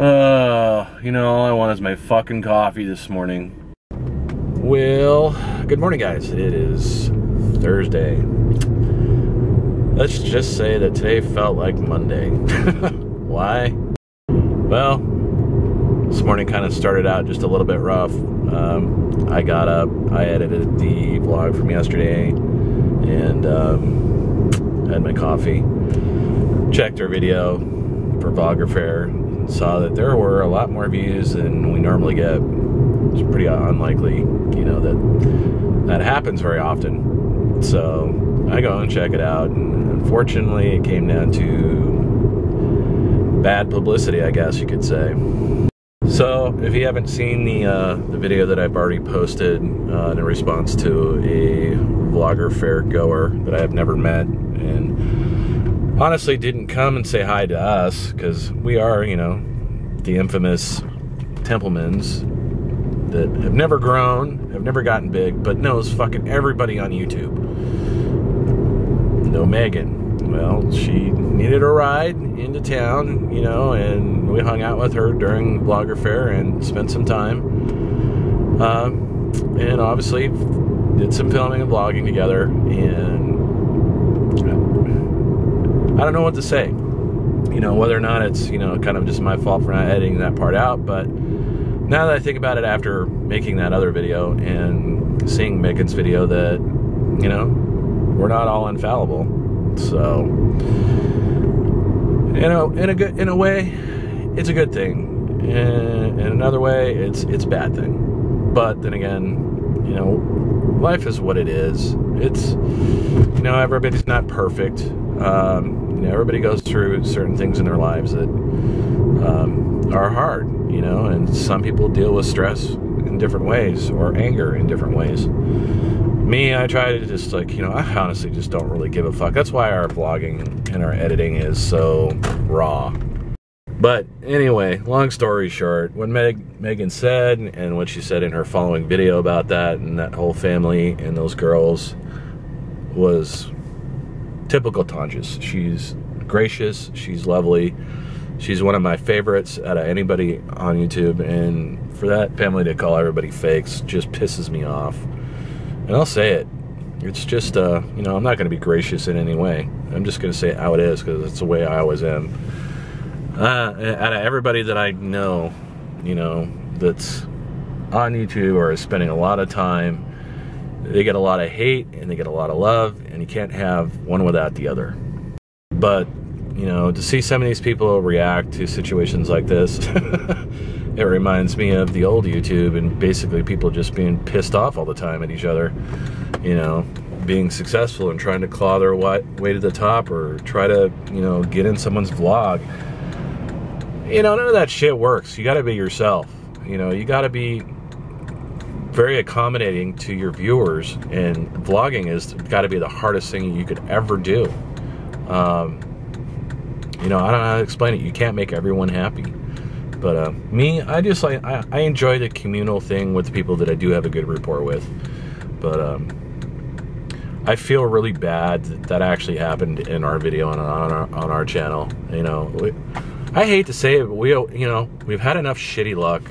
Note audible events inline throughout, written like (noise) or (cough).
Uh, you know, all I want is my fucking coffee this morning. Well, good morning, guys. It is Thursday. Let's just say that today felt like Monday. (laughs) Why? Well, this morning kind of started out just a little bit rough. Um, I got up, I edited the vlog from yesterday, and um, had my coffee. Checked our video for Vlogger Fair, saw that there were a lot more views than we normally get. It's pretty unlikely, you know, that that happens very often. So I go and check it out, and unfortunately, it came down to bad publicity, I guess you could say. So, if you haven't seen the uh, the video that I've already posted uh, in response to a vlogger fair goer that I have never met, and honestly didn't come and say hi to us because we are, you know, the infamous Templemans that have never grown, have never gotten big, but knows fucking everybody on YouTube. No Megan. Well, she needed a ride into town, you know, and we hung out with her during Vlogger Fair and spent some time. Uh, and obviously did some filming and vlogging together. And I don't know what to say. You know, whether or not it's, you know, kind of just my fault for not editing that part out. But now that I think about it after making that other video and seeing Megan's video, that, you know, we're not all infallible. So, you know, in a good, in a way, it's a good thing. In, another way, it's it's bad thing. But then again, you know, life is what it is. It's, you know, everybody's not perfect. Um, you know, everybody goes through certain things in their lives that um, are hard. You know, and some people deal with stress in different ways or anger in different ways me, I try to just like, you know, I honestly just don't really give a fuck. That's why our vlogging and our editing is so raw. But anyway, long story short, what Meg, Megan said and what she said in her following video about that and that whole family and those girls was typical Tonjes. She's gracious, she's lovely, she's one of my favorites out of anybody on YouTube, and for that family to call everybody fakes just pisses me off and I'll say it. It's just, uh, you know, I'm not going to be gracious in any way. I'm just going to say how it is because it's the way I always am. Uh, out of everybody that I know, you know, that's on YouTube or is spending a lot of time, they get a lot of hate and they get a lot of love, and you can't have one without the other. But, you know, to see some of these people react to situations like this, (laughs) it reminds me of the old YouTube and basically people just being pissed off all the time at each other, you know, being successful and trying to claw their way to the top or try to, you know, get in someone's vlog. You know, none of that shit works. You got to be yourself. You know, you got to be very accommodating to your viewers, and vlogging has got to be the hardest thing you could ever do. Um, you know, I don't know how to explain it. You can't make everyone happy. But uh, me, I just like I, I, enjoy the communal thing with people that I do have a good rapport with. But um, I feel really bad that that actually happened in our video on, on our on our channel. You know, we, I hate to say it, but we you know we've had enough shitty luck.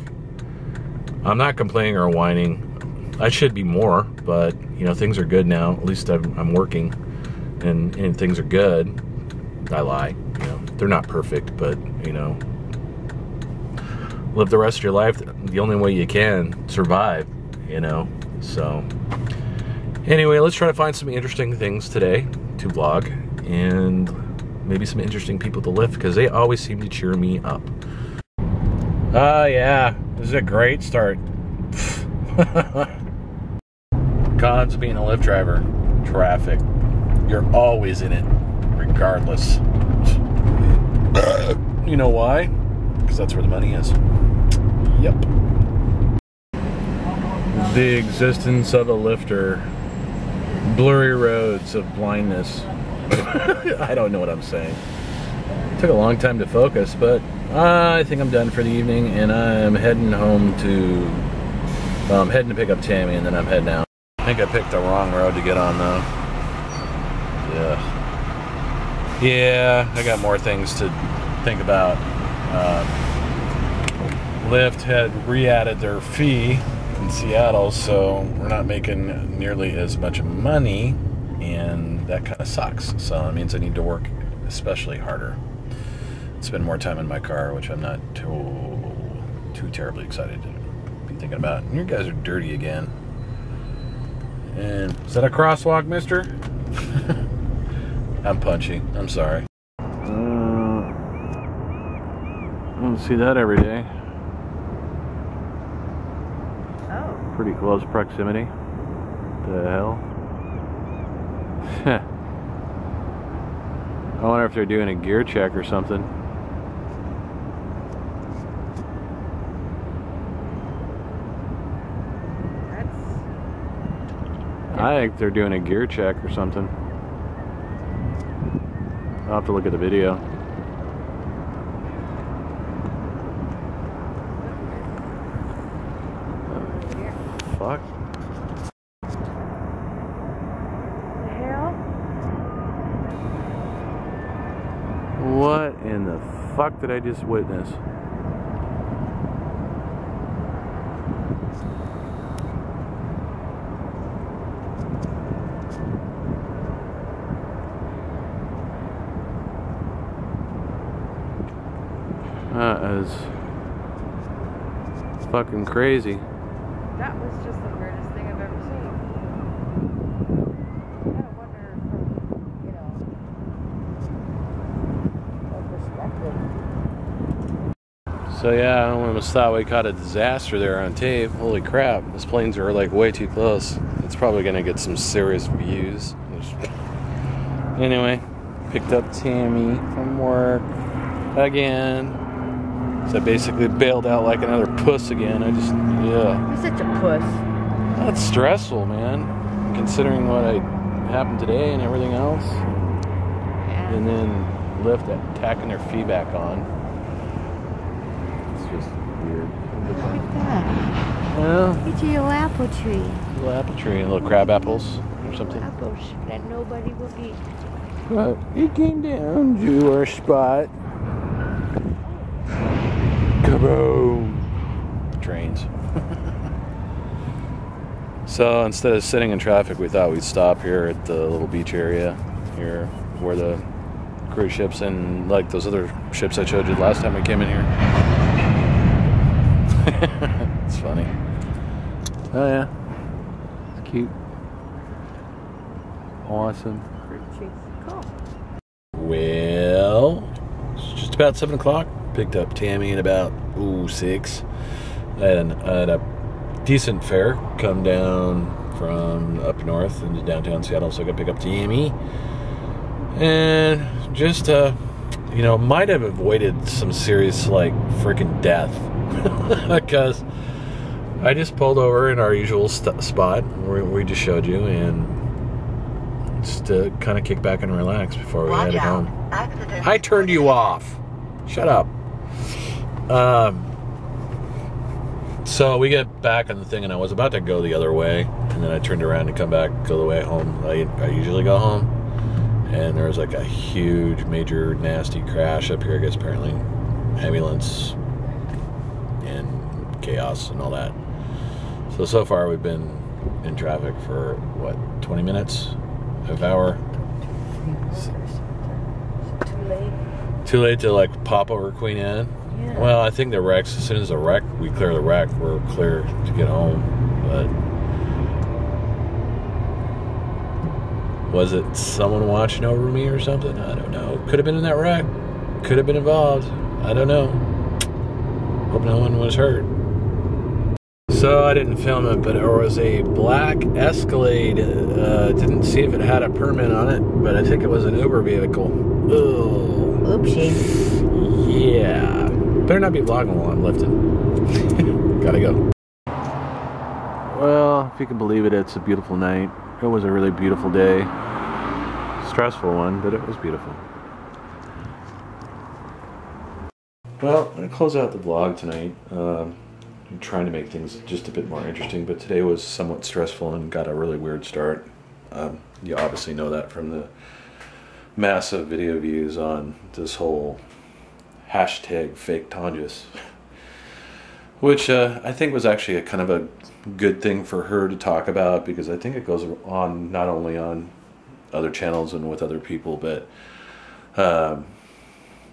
I'm not complaining or whining. I should be more, but you know things are good now. At least I'm, I'm working, and and things are good. I lie. You know they're not perfect, but you know live the rest of your life the only way you can survive, you know. So, anyway, let's try to find some interesting things today to vlog and maybe some interesting people to lift because they always seem to cheer me up. Oh, uh, yeah, this is a great start. (laughs) God's being a Lyft driver. Traffic. You're always in it, regardless. you know why? Because that's where the money is. Yep. The existence of a lifter. Blurry roads of blindness. (laughs) I don't know what I'm saying. Took a long time to focus, but I think I'm done for the evening and I'm heading home to. Well, I'm heading to pick up Tammie and then I'm heading out. I think I picked the wrong road to get on though. Yeah. Yeah, I got more things to think about. Uh, Lyft had re-added their fee in Seattle, so we're not making nearly as much money, and that kind of sucks. So it means I need to work especially harder. Spend more time in my car, which I'm not too too terribly excited to be thinking about. And you guys are dirty again. And is that a crosswalk, mister? (laughs) I'm punchy. I'm sorry. Uh, I don't see that every day. Oh. Pretty close proximity. The hell? (laughs) I wonder if they're doing a gear check or something. That's. I think they're doing a gear check or something. I'll have to look at the video. Fuck. What in the fuck did I just witness? That is fucking crazy. That was just the weirdest thing I've ever seen. I wonder from, you know, perspective. So yeah, I almost thought we caught a disaster there on tape. Holy crap, those planes are like way too close. It's probably gonna get some serious views. Anyway, picked up Tammie from work again. So I basically bailed out like another puss again. I just, yeah. You're such a puss. That's stressful, man. Considering what I happened today and everything else. Yeah. And then Lyft tacking their fee back on. It's just weird. Look at that. Look at your apple tree. little apple tree and little crab apples or something. Apples that nobody will eat. But it came down to our spot. Kaboom! Trains. so instead of sitting in traffic, we thought we'd stop here at the little beach area here where the cruise ships and like those other ships I showed you the last time we came in here. (laughs) it's funny. Oh yeah. It's cute. Awesome. Fruit trees. Cool. Well, it's just about seven o'clock. Picked up Tammie at about ooh six. I had, an, I had a decent fare come down from up north into downtown Seattle, so I could pick up Tammie. And just uh, you know, might have avoided some serious like freaking death (laughs) because I just pulled over in our usual st- spot where we just showed you and just to kind of kick back and relax before we headed home. I turned you off. Shut up. Um. So we get back on the thing, and I was about to go the other way, and then I turned around to come back, go the way home. I, I usually go home, and there was like a huge, major, nasty crash up here. I guess apparently, ambulance and chaos and all that. So so far we've been in traffic for what 20 minutes, half hour. Too late. Too late to like pop over Queen Anne. Yeah. Well, I think the wrecks. As soon as the wreck, we clear the wreck, we're clear to get home. But was it someone watching over me or something? I don't know. Could have been in that wreck. Could have been involved. I don't know. Hope no one was hurt. So I didn't film it, but it was a black Escalade. Uh, didn't see if it had a permit on it, but I think it was an Uber vehicle. Ugh. Oopsie. Yeah. Better not be vlogging while I'm lifting. (laughs) Gotta go. Well, if you can believe it, it's a beautiful night. It was a really beautiful day. Stressful one, but it was beautiful. Well, I'm going to close out the vlog tonight. Um, I'm trying to make things just a bit more interesting, but today was somewhat stressful and got a really weird start. Um, you obviously know that from the massive video views on this whole hashtag fake Tonjes. (laughs) which uh, I think was actually a kind of a good thing for her to talk about because I think it goes on not only on other channels and with other people, but um,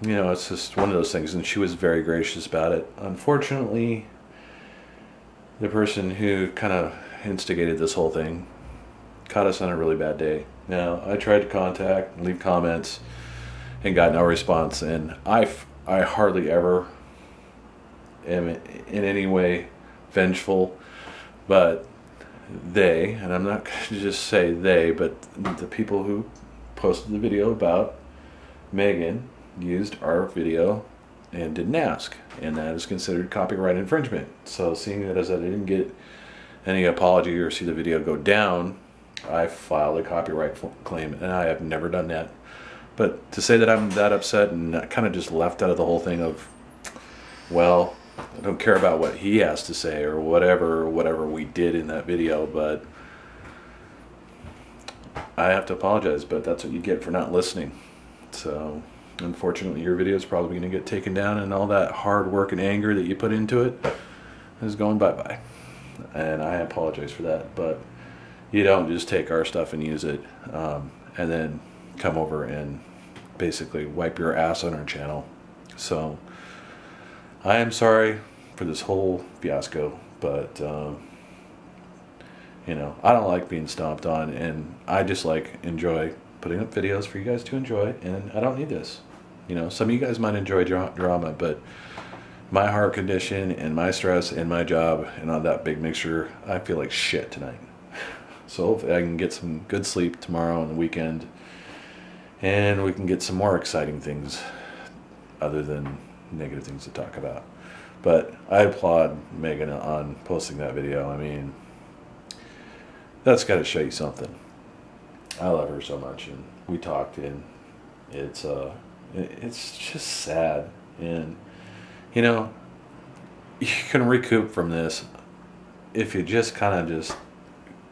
you know, it's just one of those things. And she was very gracious about it. Unfortunately, the person who kind of instigated this whole thing caught us on a really bad day. Now, I tried to contact, leave comments, and got no response. And I, I hardly ever am in any way vengeful, but they, and I'm not (laughs) going to just say they, but the people who posted the video about Megan used our video and didn't ask, and that is considered copyright infringement. So, seeing that as I didn't get any apology or see the video go down, I filed a copyright claim, and I have never done that. But to say that I'm that upset and kind of just left out of the whole thing of, well, I don't care about what he has to say or whatever, whatever we did in that video, but I have to apologize. But that's what you get for not listening. So, unfortunately, your video is probably going to get taken down, and all that hard work and anger that you put into it is going bye bye. And I apologize for that, but you don't just take our stuff and use it um, and then come over and basically wipe your ass on our channel. So I am sorry for this whole fiasco, but um, you know I don't like being stomped on, and I just like enjoy putting up videos for you guys to enjoy, and I don't need this. You know, some of you guys might enjoy dra- drama, but my heart condition and my stress and my job and all that big mixture, I feel like shit tonight. So hopefully I can get some good sleep tomorrow on the weekend and we can get some more exciting things other than negative things to talk about. But I applaud Megan on posting that video. I mean, that's got to show you something. I love her so much, and we talked, and it's uh, it's just sad, and you know, you can recoup from this if you just kind of just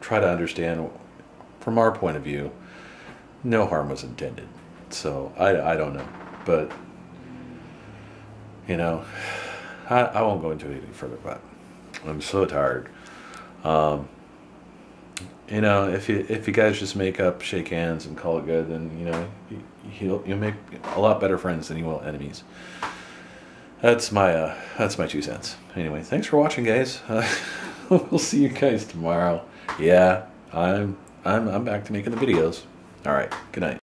try to understand from our point of view, no harm was intended. So I, I don't know. But, you know, I, I won't go into it any further, but I'm so tired. Um, you know, if you if you guys just make up, shake hands, and call it good, then you know you'll you'll make a lot better friends than you will enemies. That's my uh, that's my two cents. Anyway, thanks for watching, guys. Uh, (laughs) we'll see you guys tomorrow yeah, I'm I'm I'm back to making the videos. All right. Good night.